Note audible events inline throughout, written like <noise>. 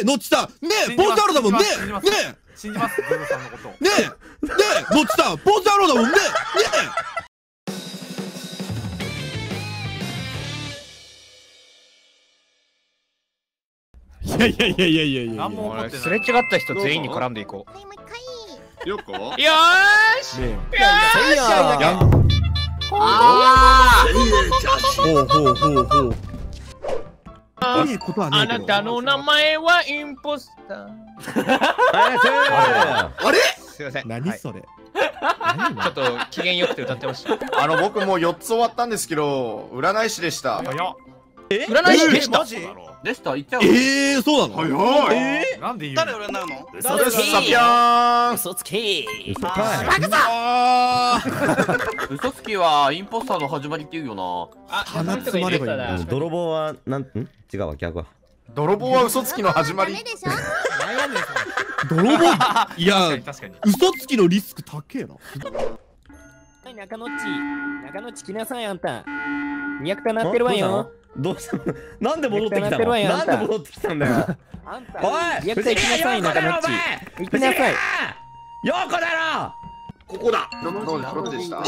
えノッチさん。ねえポンサロだもんね。ね信じます。さんのこと。えねえ。ねえ。ノッチさんポンサロだもんね。ねえ。いやいやいやいやいやいや。いすれ違った人全員に絡んでいこはい、もう。一回。よこうよーし！ねよーし！やああいいねほうほうほうほういいことはねあえけどなたの名前はインポスター。あれ？すいません。はい。何それ？ちょっと機嫌よくて歌ってました。<laughs> あの僕もう4つ終わったんですけど占い師でした早っ占い師でしたマジ？でした言っちゃうええそうなの？早い。えなんで言うの？誰占うの？嘘ですサピャーン嘘つき。あ嘘つきはインポスターの始まりって言うよな。あ鼻詰まればいいんだ。確かに泥棒はなんん？違うわ逆は。泥棒は嘘つきの始まり。<laughs> ダメでしょ何やねんそれ泥棒いや嘘つきのリスク高えな。はい、中野っち。中野っち来なさい、あんた。200回なってるわよ。どうしたの？なんで戻ってきたの？なんんで戻ってきたんだよ？あんた。おい200回来なさい、中野っち。行きなさい。よこだろ！ここだ。どうどうでした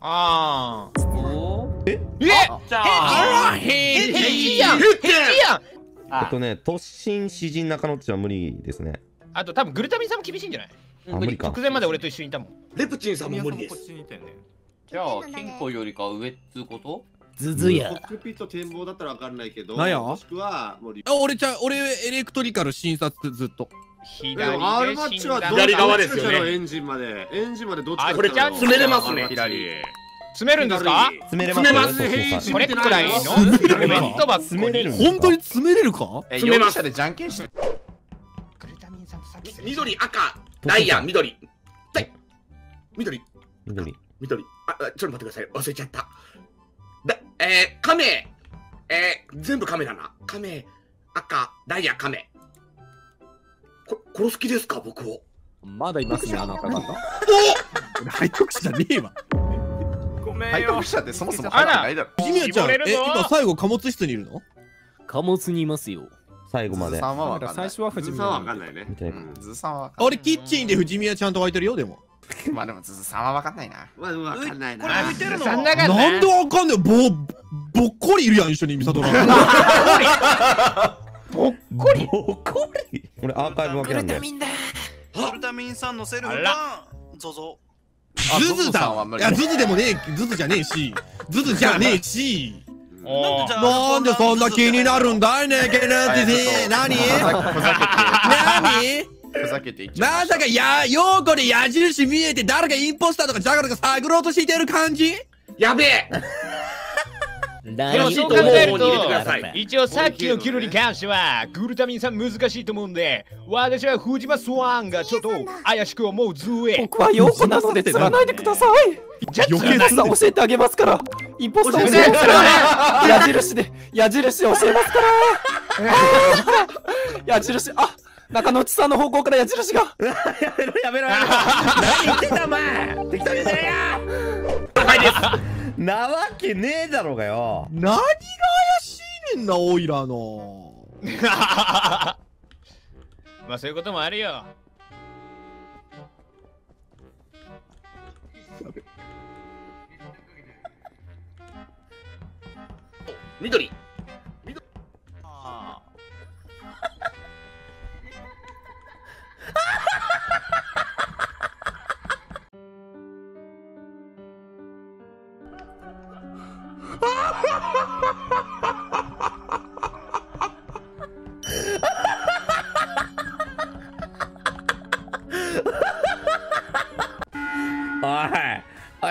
あー。おえ？じゃああへへいやん。減っていやん。えっとね突進詩人中野っちは無理ですね。あと多分グルタミンさんも厳しいんじゃない？あ無理か。直前まで俺と一緒にいたもん。レプチンさんも無理です。ちにいてんねじゃあ金庫よりか上っつうこと？ズズや。コ。ックピット展望だったらわかんないけどなんや？もしくはもうリあ俺ちゃん俺エレクトリカル診察ずっと。左でも R マッチは左側ですよね。エンジンまでエンジンまでどっちかあこれちゃん詰めれますね左。詰めるんですか？詰めれます。詰めます。突進さんこれくらいの？詰めれる本当に詰めれるか？え詰めます。容疑者でじゃんけんして。グルタミンさんとさっきすれ違緑赤。ダイヤ緑。はい。緑。緑。緑。ああちょっと待ってください。忘れちゃった。だえー、亀。えー、全部亀だな。亀。赤。ダイヤ亀。こ殺す気ですか？僕を。まだいますね、あなた方。俺背徳者じゃねえわ。ごめんよ。配当者ってそもそも入ってないだろ。ジミヤちゃんえ今最後貨物室にいるの？貨物にいますよ。最後まで。ズーさんはわだからかんない。最初は藤藤さんは村わかんないね。見て。うんズーさんは俺キッチンで藤宮ちゃんと空いてるよでも <laughs> まあでもズーさんはわかんないな。まあわかんないな。これ浮いてるの？なんでわかんねえぼぼっこりいるやん一緒に美里がぼっこり？ぼっこり？俺アーカイブ分けなんでグルタミンさんのセルフあがゾゾ。あズズさだんは無理。いやズズでもねえズズじゃねえし。ズズじゃねえし。なんでそんな気になるんだいねえけなってね何何？ふざけて言っちゃいまましたさかや陽子で矢印見えて誰かインポスターとかジャガーとか探ろうとしてる感じ？やべえラでもそう考欲しいと思うえると一応さっきのキルに関してはグルタミンさん難しいと思うんで私は藤間スワンがちょっと怪しく思うズエ僕は陽子なので釣らないでください。じゃあ余計さん教えてあげますから。インポスター教えますから。矢印で、矢印教えますから。矢印、あ中野内さんの方向から矢印が。<laughs> やめろやめろやめろ。何言ってんだお前。適当にせえやなわけねえだろうがよ。何が怪しいねんなオイラの。<laughs> まあそういうこともあるよ。緑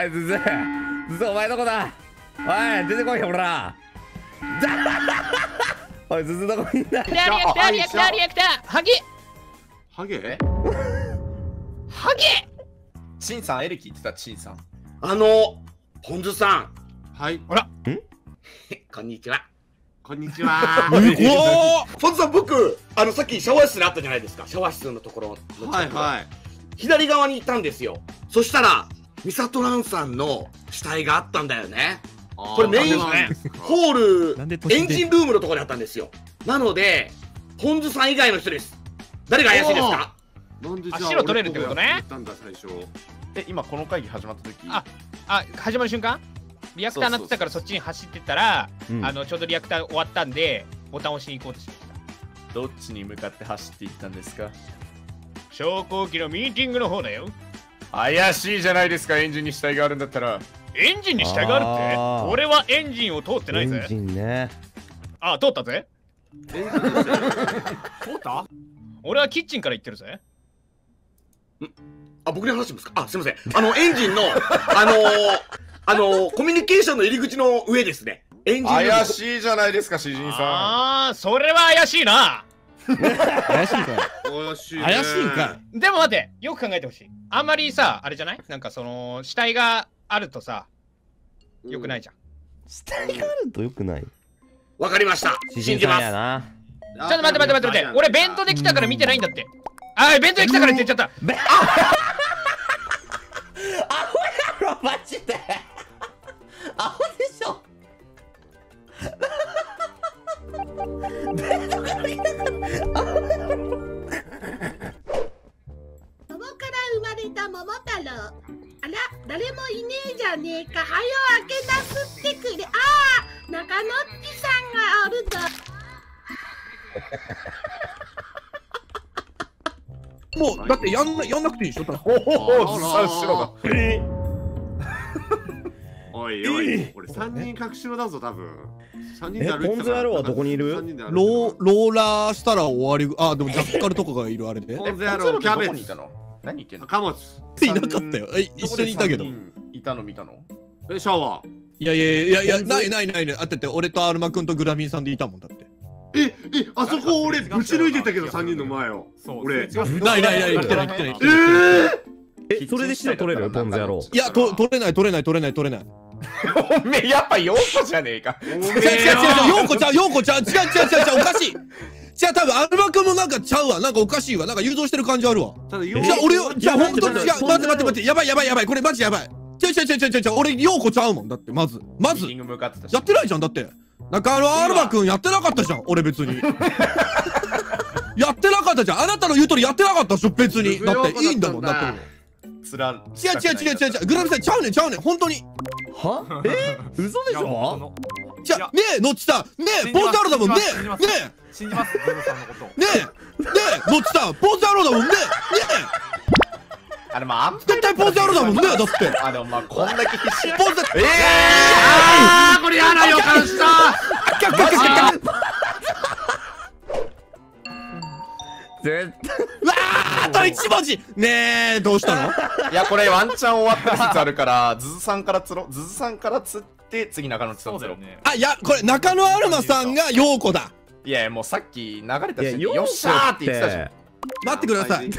いズズズズお前どこだ。おい出てこいよほら。<laughs> おいズズどこいんだ？リアクターリアクターリアクター。ハゲ。ハゲ？ハゲ。チンさんエレキ言ってたチンさん。あのポンズさん。はい。あら。ん？<laughs> こんにちは。こんにちは。え怖っポンズさん僕あのさっきシャワー室にあったじゃないですか。シャワー室のところのはいはい。左側にいたんですよ。そしたらミサトランさんの死体があったんだよね。これメインホールエンジンルームのところにあったんですよ。なのでポンズさん以外の人です。誰が怪しいですか？なんであ白取れるってことね。俺ここやったんだ最初。え、今この会議始まった時？ああ始まる瞬間？リアクター鳴ってたからそっちに走ってったら、うん。あのちょうどリアクター終わったんでボタン押しに行こうとして。ましたどっちに向かって走っていったんですか？昇降機のミーティングの方だよ怪しいじゃないですか、エンジンに死体があるんだったら。エンジンに従うって？あー。俺はエンジンを通ってないぜ。エンジンね。あ通ったぜ。通った？俺はキッチンから行ってるぜ。あ僕に話しますか？あすいません。あのエンジンの <laughs> あのー、あのー、コミュニケーションの入り口の上ですね。エンジンの怪しいじゃないですか、詩人さああそれは怪しいな怪しいんか。い怪しいね。怪しいんかでも待ってよく考えてほしい。あんまりさあれじゃない？なんかその死体があるとさよくないじゃん、死体があるとよくない？わかりました。信じます。ちょっと待って待って待って待って。俺弁当で来たから見てないんだって。あ弁当で来たからって言っちゃった。マジでアホでしょもうだってやんなやんなくていいでしょ？おお、ずさ後ろが。おいおい俺三人隠しろだぞ多分。三人で歩いてたポン酢野郎はどこにいる？ローローラーしたら終わりあでもジャッカルとかがいるあれで。ポン酢野郎キャベツ。どこにいたの？何言ってんの？貨物。いなかったよ。え一緒にいたけど。いいたの？見たの？えシャワー。やいやいやいやないないないない。あってて俺とアルマ君とグラミンさんでいたもんだってええあそこ俺ぶち抜いてたけど三人の前を。そう俺。ないないない来てない来てない。えー！えそれで死体取れる？ポン酢野郎。いやと取れない取れない取れない取れない。おめえやっぱ陽子じゃねえか。違う違う違う違う。ようこちゃんようこちゃん違う違う違う違う。おかしい。じゃあ多分アルマ君もなんかちゃうわ。なんかおかしいわ。なんか誘導してる感じあるわ。ただじゃあ俺よじゃあ本当に違う待って待って待って。やばいやばいやばい。これマジやばい。違う違う違う違う違う。違う俺ようこちゃうもん。だってまずまず。やってないじゃんだってなんかあのアルマ君やってなかったじゃん俺別に。<laughs> やってなかったじゃん。あなたの言う通りやってなかったでしょ別に。だっていいんだもんだって。つら違う違う違う違う違う。グラミさんちゃうねんちゃうねん。本当に。は？え？嘘でしょ？じゃねえのっちさん。ねえポンタロだもんね。え。ね信じますゾゾさんのこと。えねえ。ねえのっちさんポンタロだもんね。ねあれまああんえ絶対ポンタロだもんねだって。あでもまあこんだけ必死ポンタえあーこれ嫌な予感した絶対。うわーあと一文字。ねえどうしたの？えいやこれワンチャン終わった説あるからズズさんから釣ろうズズさんから釣って次中野さん釣ろあいやこれ中野アルマさんが陽子だ。いやもうさっき流れたいや瞬間よよっしゃーって言ってたじゃん待ってください。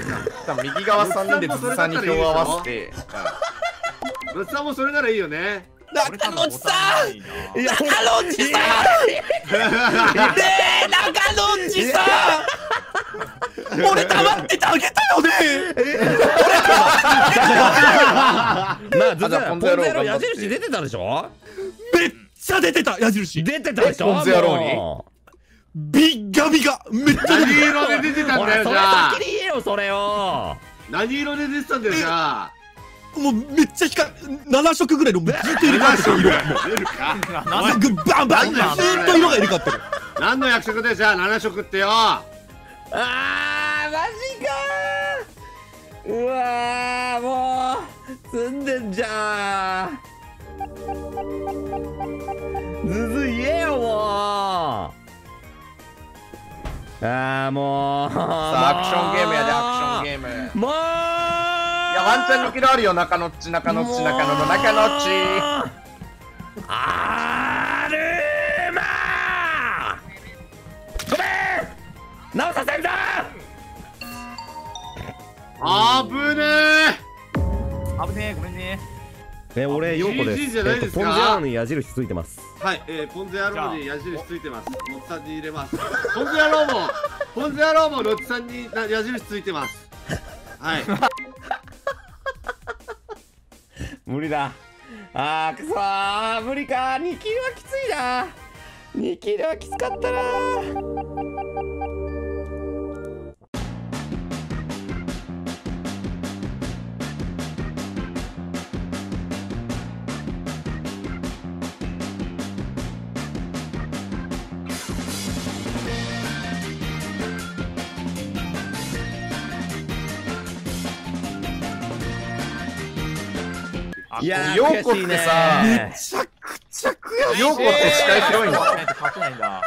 多分右側3人でズズさんに票を合わせて。ぶっさんもそれならいいよね。中野さんいないや中野ちさん。ねえ中野ちさん。俺黙っててあげたよね。まあずっとあじゃあポン酢ポン酢野郎矢印出てたでしょ？めっちゃ出てた矢印。出てたでしょ？ポン酢野郎に？もビッガビガめっちゃ出何て色で出てたんだよじゃあ。先に言えよそれよ何色で出てたんだよじゃあ。たもうめっちゃ光る7色ぐらいのずっと入れ替わってる色。がもう出るかなんかバンバンずっと色が入れ替わってる。何の約束だよじゃあ7色ってよ。あーマジかー。うわーもう積んでんじゃんずず言えよもうあーもう。さあアクションゲームやでアクションゲーム。もう。いいやワンチャンのキロあるよ中野っち中野っち中野の中野っち。あるまー。ごめん。直させんだあぶね危ねえごめんねえ俺陽子です。GG じゃないですか？えっとポン酢野郎に矢印ついてます。えはいえー、ポン酢野郎に矢印ついてます。ノッチさんに入れます。ポン酢野郎もポン酢野郎もノッチさんにな矢印ついてます。はい。<laughs> 無理だ。あーくそー。無理か。2キルはきついな。2キルはきつかったないやーヨーコってさめちゃくちゃ悔しいヨーコって視界広いんだ。